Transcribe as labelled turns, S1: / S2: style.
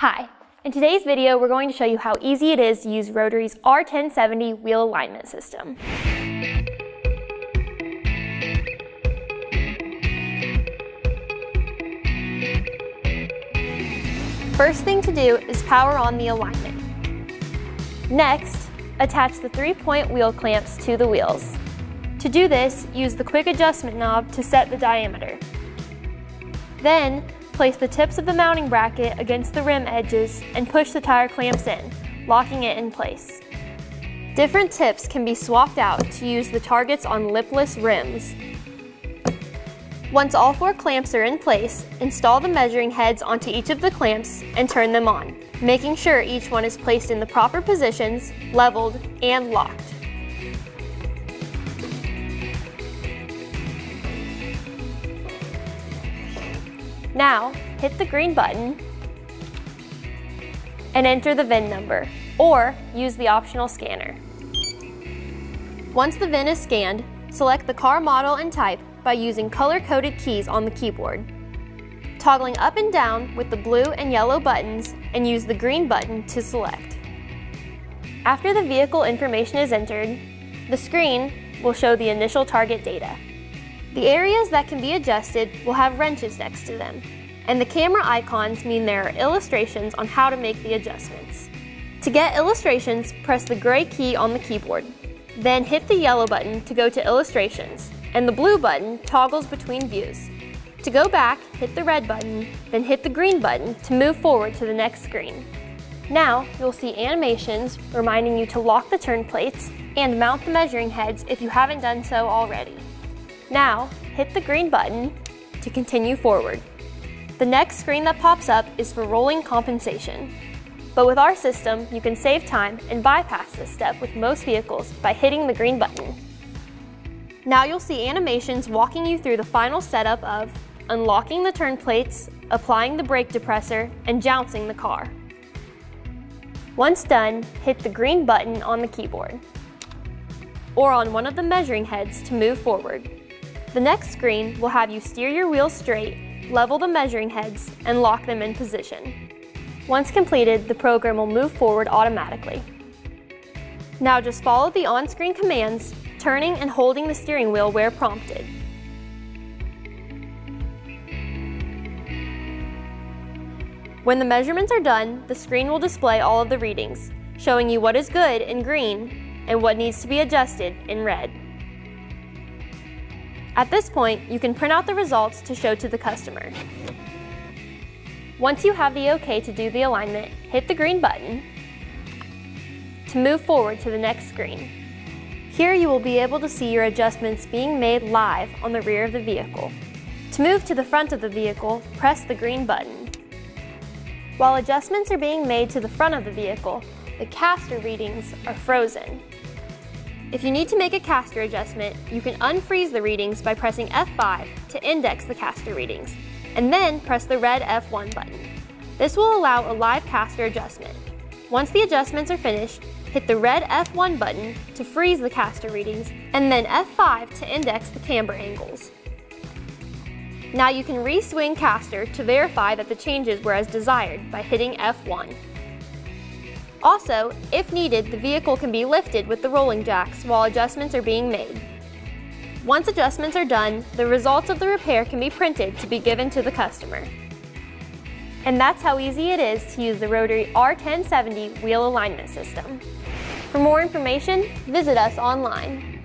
S1: Hi, in today's video we're going to show you how easy it is to use Rotary's R1070 wheel alignment system. First thing to do is power on the alignment. Next, attach the three-point wheel clamps to the wheels. To do this, use the quick adjustment knob to set the diameter. Then, Place the tips of the mounting bracket against the rim edges and push the tire clamps in, locking it in place. Different tips can be swapped out to use the targets on lipless rims. Once all four clamps are in place, install the measuring heads onto each of the clamps and turn them on, making sure each one is placed in the proper positions, leveled, and locked. Now, hit the green button and enter the VIN number, or use the optional scanner. Once the VIN is scanned, select the car model and type by using color-coded keys on the keyboard. Toggling up and down with the blue and yellow buttons and use the green button to select. After the vehicle information is entered, the screen will show the initial target data. The areas that can be adjusted will have wrenches next to them, and the camera icons mean there are illustrations on how to make the adjustments. To get illustrations, press the gray key on the keyboard. Then hit the yellow button to go to illustrations, and the blue button toggles between views. To go back, hit the red button, then hit the green button to move forward to the next screen. Now, you'll see animations reminding you to lock the turn plates and mount the measuring heads if you haven't done so already. Now, hit the green button to continue forward. The next screen that pops up is for rolling compensation. But with our system, you can save time and bypass this step with most vehicles by hitting the green button. Now you'll see animations walking you through the final setup of unlocking the turn plates, applying the brake depressor, and jouncing the car. Once done, hit the green button on the keyboard or on one of the measuring heads to move forward. The next screen will have you steer your wheel straight, level the measuring heads, and lock them in position. Once completed, the program will move forward automatically. Now just follow the on-screen commands, turning and holding the steering wheel where prompted. When the measurements are done, the screen will display all of the readings, showing you what is good in green and what needs to be adjusted in red. At this point, you can print out the results to show to the customer. Once you have the OK to do the alignment, hit the green button to move forward to the next screen. Here you will be able to see your adjustments being made live on the rear of the vehicle. To move to the front of the vehicle, press the green button. While adjustments are being made to the front of the vehicle, the caster readings are frozen. If you need to make a caster adjustment, you can unfreeze the readings by pressing F5 to index the caster readings, and then press the red F1 button. This will allow a live caster adjustment. Once the adjustments are finished, hit the red F1 button to freeze the caster readings, and then F5 to index the camber angles. Now you can re-swing caster to verify that the changes were as desired by hitting F1. Also, if needed, the vehicle can be lifted with the rolling jacks while adjustments are being made. Once adjustments are done, the results of the repair can be printed to be given to the customer. And that's how easy it is to use the Rotary R1070 wheel alignment system. For more information, visit us online.